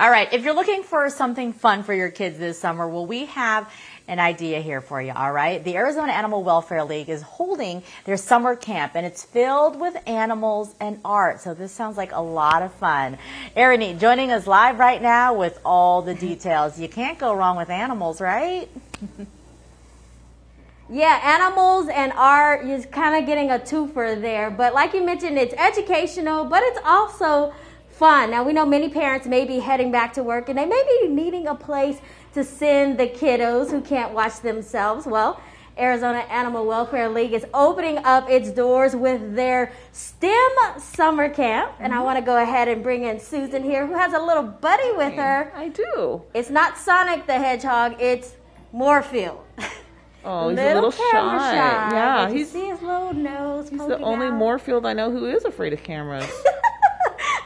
All right, if you're looking for something fun for your kids this summer, well, we have an idea here for you, all right? The Arizona Animal Welfare League is holding their summer camp, and it's filled with animals and art. So this sounds like a lot of fun. Erin joining us live right now with all the details. You can't go wrong with animals, right? Yeah, animals and art is kind of getting a twofer there. But like you mentioned, it's educational, but it's also fun. Now, we know many parents may be heading back to work and they may be needing a place to send the kiddos who can't watch themselves. Well, Arizona Animal Welfare League is opening up its doors with their STEM summer camp. And mm-hmm. I want to go ahead and bring in Susan here, who has a little buddy with her. I do. It's not Sonic the Hedgehog, it's Morfield. Oh, he's little a little shy. shy. Yeah, he's. see his little nose. He's the only out. Morfield I know who is afraid of cameras.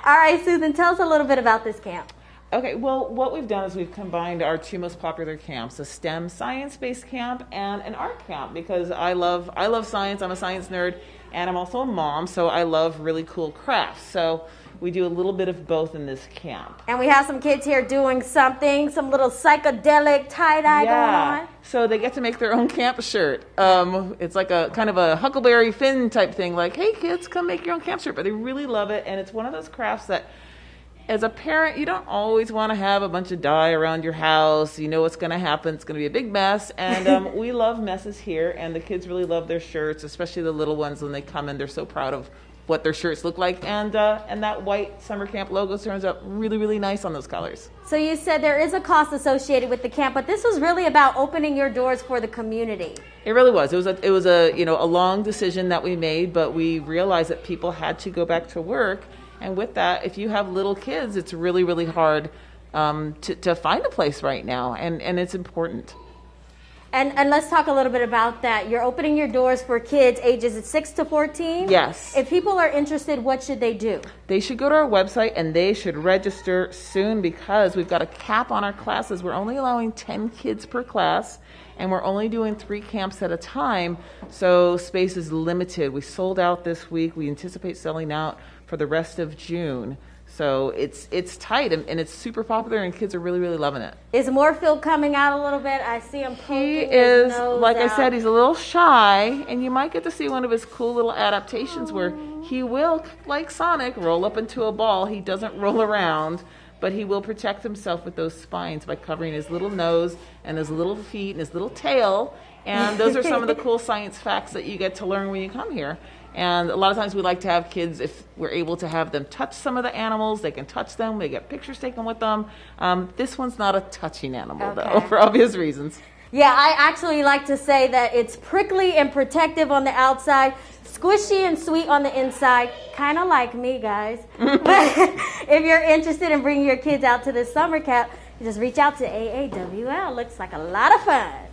All right, Susan, tell us a little bit about this camp. Okay, well, what we've done is we've combined our two most popular camps: a STEM science-based camp and an art camp. Because I love I love science. I'm a science nerd, and I'm also a mom, so I love really cool crafts. So we do a little bit of both in this camp. And we have some kids here doing something, some little psychedelic tie dye yeah. going on. So they get to make their own camp shirt. Um, it's like a kind of a Huckleberry Finn type thing, like, hey kids, come make your own camp shirt. But they really love it, and it's one of those crafts that as a parent, you don't always want to have a bunch of dye around your house. You know what's going to happen. It's going to be a big mess. And um, we love messes here, and the kids really love their shirts, especially the little ones when they come in. They're so proud of what their shirts look like, and uh, and that white summer camp logo turns out really really nice on those colors. So you said there is a cost associated with the camp, but this was really about opening your doors for the community. It really was. It was a it was a you know a long decision that we made, but we realized that people had to go back to work, and with that, if you have little kids, it's really really hard um, to to find a place right now, and and it's important. And, and let's talk a little bit about that. You're opening your doors for kids ages 6 to 14? Yes. If people are interested, what should they do? They should go to our website and they should register soon because we've got a cap on our classes. We're only allowing 10 kids per class and we're only doing three camps at a time, so space is limited. We sold out this week. We anticipate selling out for the rest of June. So it's it's tight and, and, it's super popular and kids are really really loving it. Is Morfield coming out a little bit? I see him poking He is like out. I said, he's a little shy, and you might get to see one of his cool little adaptations where he will, like Sonic, roll up into a ball. He doesn't roll around, but he will protect himself with those spines by covering his little nose and his little feet and his little tail. And those are some of the cool science facts that you get to learn when you come here. And a lot of times we like to have kids, if we're able to have them touch some of the animals, they can touch them, they get pictures taken with them. Um, this one's not a touching animal, okay. though, for obvious reasons. Yeah, I actually like to say that it's prickly and protective on the outside, squishy and sweet on the inside, kind of like me, guys. but if you're interested in bringing your kids out to this summer camp, just reach out to AAWL. Looks like a lot of fun.